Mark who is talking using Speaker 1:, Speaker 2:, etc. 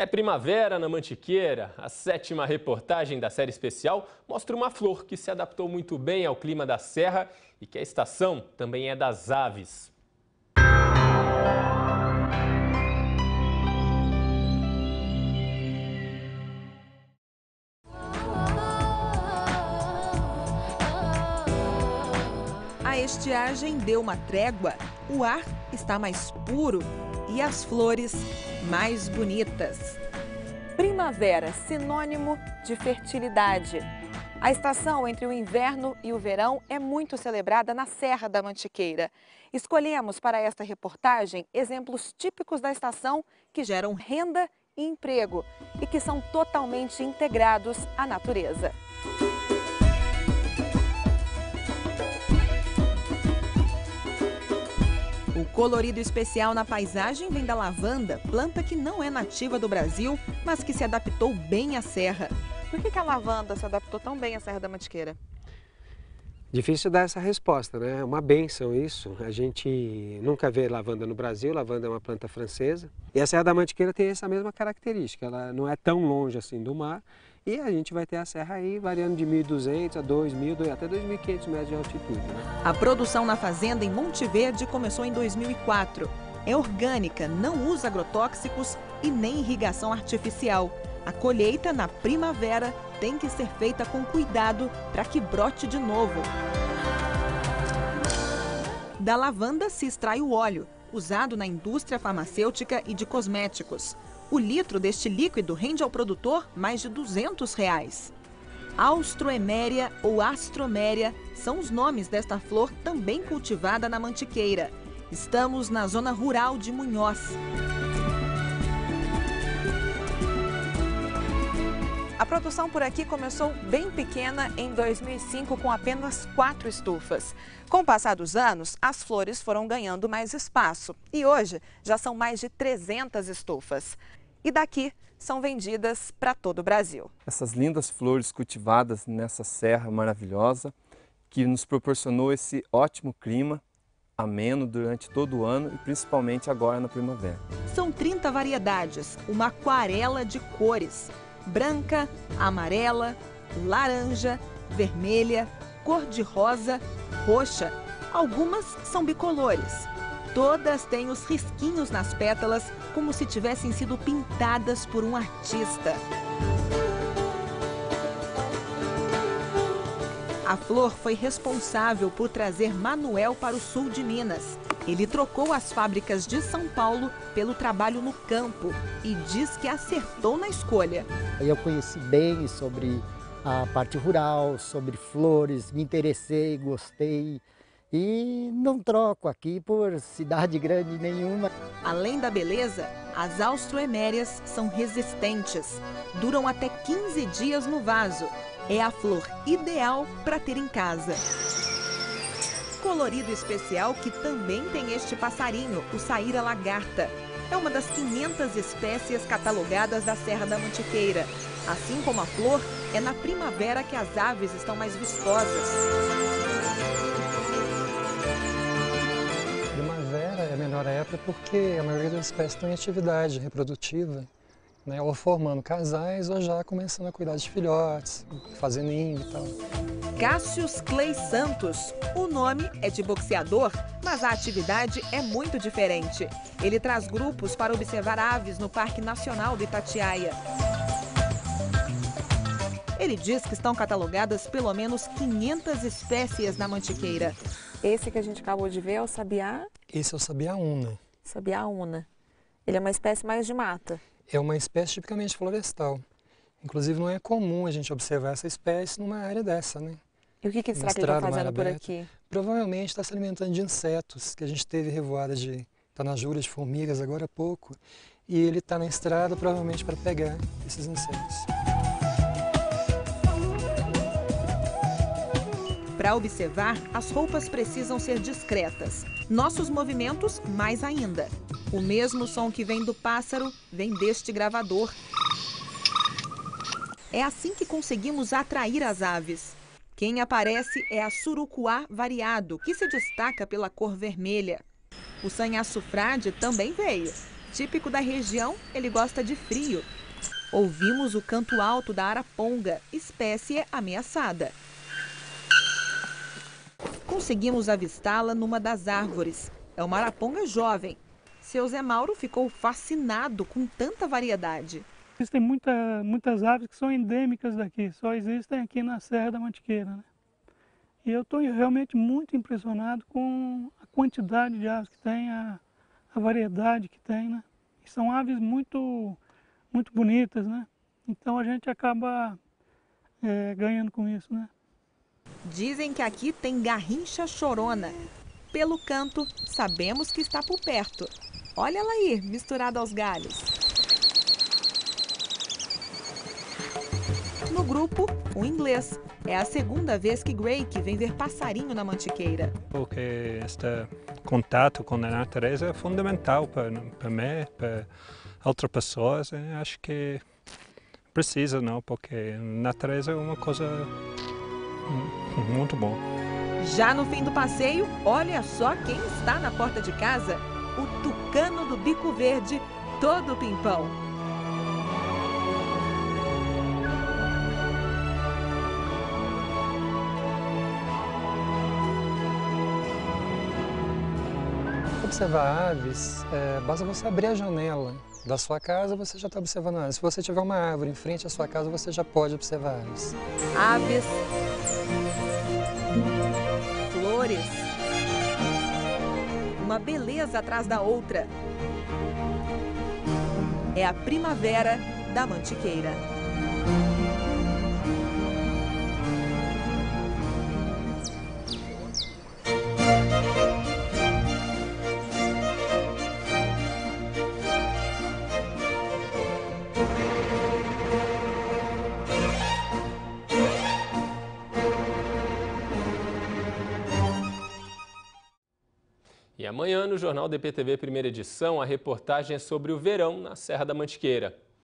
Speaker 1: É primavera na Mantiqueira. A sétima reportagem da série especial mostra uma flor que se adaptou muito bem ao clima da serra e que a estação também é das aves.
Speaker 2: A estiagem deu uma trégua, o ar está mais puro e as flores mais bonitas. Primavera, sinônimo de fertilidade. A estação entre o inverno e o verão é muito celebrada na Serra da Mantiqueira. Escolhemos para esta reportagem exemplos típicos da estação que geram renda e emprego e que são totalmente integrados à natureza. O colorido especial na paisagem vem da lavanda, planta que não é nativa do Brasil, mas que se adaptou bem à serra. Por que, que a lavanda se adaptou tão bem à Serra da Mantiqueira?
Speaker 3: Difícil dar essa resposta, né? É uma benção isso. A gente nunca vê lavanda no Brasil, lavanda é uma planta francesa. E a Serra da Mantiqueira tem essa mesma característica, ela não é tão longe assim do mar e a gente vai ter a serra aí variando de 1.200 a 2.000, até 2.500 metros de altitude. Né?
Speaker 2: A produção na fazenda em Monte Verde começou em 2004. É orgânica, não usa agrotóxicos e nem irrigação artificial. A colheita na primavera tem que ser feita com cuidado para que brote de novo. Da lavanda se extrai o óleo, usado na indústria farmacêutica e de cosméticos. O litro deste líquido rende ao produtor mais de 200 reais. Austroeméria ou astroméria são os nomes desta flor também cultivada na Mantiqueira. Estamos na zona rural de Munhoz. A produção por aqui começou bem pequena em 2005 com apenas quatro estufas. Com o passar dos anos, as flores foram ganhando mais espaço e hoje já são mais de 300 estufas e daqui são vendidas para todo o Brasil.
Speaker 4: Essas lindas flores cultivadas nessa serra maravilhosa que nos proporcionou esse ótimo clima ameno durante todo o ano e principalmente agora na primavera.
Speaker 2: São 30 variedades, uma aquarela de cores: branca, amarela, laranja, vermelha, cor-de-rosa, roxa. Algumas são bicolores. Todas têm os risquinhos nas pétalas como se tivessem sido pintadas por um artista. A flor foi responsável por trazer Manuel para o sul de Minas. Ele trocou as fábricas de São Paulo pelo trabalho no campo e diz que acertou na escolha.
Speaker 5: Eu conheci bem sobre a parte rural, sobre flores, me interessei, gostei e não troco aqui por cidade grande nenhuma.
Speaker 2: Além da beleza, as austroemérias são resistentes. Duram até 15 dias no vaso. É a flor ideal para ter em casa. Colorido especial que também tem este passarinho, o saíra lagarta. É uma das 500 espécies catalogadas da Serra da Mantiqueira. Assim como a flor, é na primavera que as aves estão mais vistosas.
Speaker 6: Época porque a maioria das espécies estão em atividade reprodutiva, né, ou formando casais ou já começando a cuidar de filhotes, fazendo ninho e tal.
Speaker 2: Cássius Clay Santos. O nome é de boxeador, mas a atividade é muito diferente. Ele traz grupos para observar aves no Parque Nacional do Itatiaia. Ele diz que estão catalogadas pelo menos 500 espécies na mantiqueira. Esse que a gente acabou de ver é o sabiá?
Speaker 6: Esse é o sabiá una.
Speaker 2: Sabiá una. Ele é uma espécie mais de mata.
Speaker 6: É uma espécie tipicamente florestal. Inclusive não é comum a gente observar essa espécie numa área dessa, né?
Speaker 2: E o que, que será que ele está fazendo por aqui?
Speaker 6: Provavelmente está se alimentando de insetos, que a gente teve revoada de tanajura de formigas agora há pouco. E ele está na estrada provavelmente para pegar esses insetos.
Speaker 2: Para observar, as roupas precisam ser discretas. Nossos movimentos, mais ainda. O mesmo som que vem do pássaro vem deste gravador. É assim que conseguimos atrair as aves. Quem aparece é a surucuá variado, que se destaca pela cor vermelha. O sanhaço frade também veio. Típico da região, ele gosta de frio. Ouvimos o canto alto da araponga, espécie ameaçada. Conseguimos avistá-la numa das árvores. É uma araponga jovem. Seu Zé Mauro ficou fascinado com tanta variedade.
Speaker 7: Existem muita, muitas aves que são endêmicas daqui, só existem aqui na Serra da Mantiqueira. Né? E eu estou realmente muito impressionado com a quantidade de aves que tem, a, a variedade que tem. Né? E são aves muito, muito bonitas, né? então a gente acaba é, ganhando com isso. Né?
Speaker 2: Dizem que aqui tem garrincha chorona. Pelo canto, sabemos que está por perto. Olha ela aí, misturada aos galhos. No grupo, o inglês. É a segunda vez que Grake vem ver passarinho na mantiqueira.
Speaker 8: Porque este contato com a natureza é fundamental para, para mim, para outras pessoas. Acho que precisa, não? Porque a natureza é uma coisa muito bom.
Speaker 2: Já no fim do passeio, olha só quem está na porta de casa. O tucano do bico verde, todo pimpão.
Speaker 6: Observar aves, é, basta você abrir a janela da sua casa, você já está observando aves. Se você tiver uma árvore em frente à sua casa, você já pode observar aves.
Speaker 2: Aves, flores, uma beleza atrás da outra. É a primavera da Mantiqueira.
Speaker 1: Amanhã, no Jornal DPTV Primeira Edição, a reportagem é sobre o verão na Serra da Mantiqueira.